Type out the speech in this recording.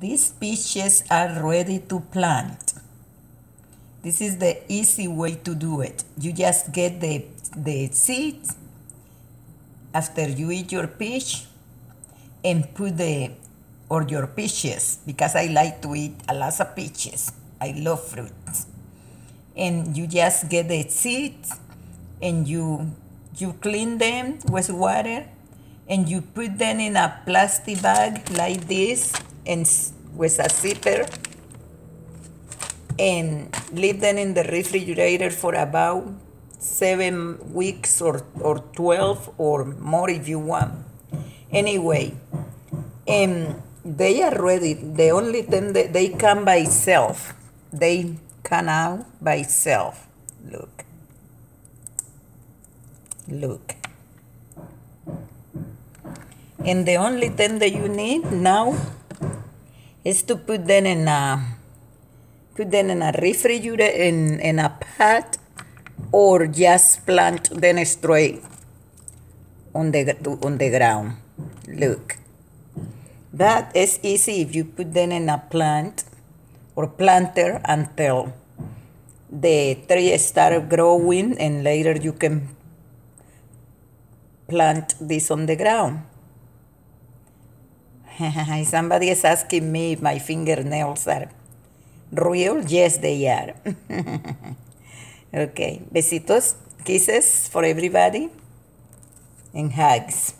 These peaches are ready to plant. This is the easy way to do it. You just get the, the seeds after you eat your peach and put the, or your peaches, because I like to eat a lot of peaches. I love fruits. And you just get the seeds and you, you clean them with water and you put them in a plastic bag like this and with a zipper and leave them in the refrigerator for about seven weeks or, or 12 or more if you want. Anyway, and they are ready. The only thing that they come by itself. They come out by itself. Look. Look. And the only thing that you need now is to put them in a put them in a refrigerator in, in a pot or just plant them straight on the on the ground. Look. But it's easy if you put them in a plant or planter until the tree start growing and later you can plant this on the ground. Somebody is asking me if my fingernails are real. Yes, they are. okay. Besitos, kisses for everybody, and hugs.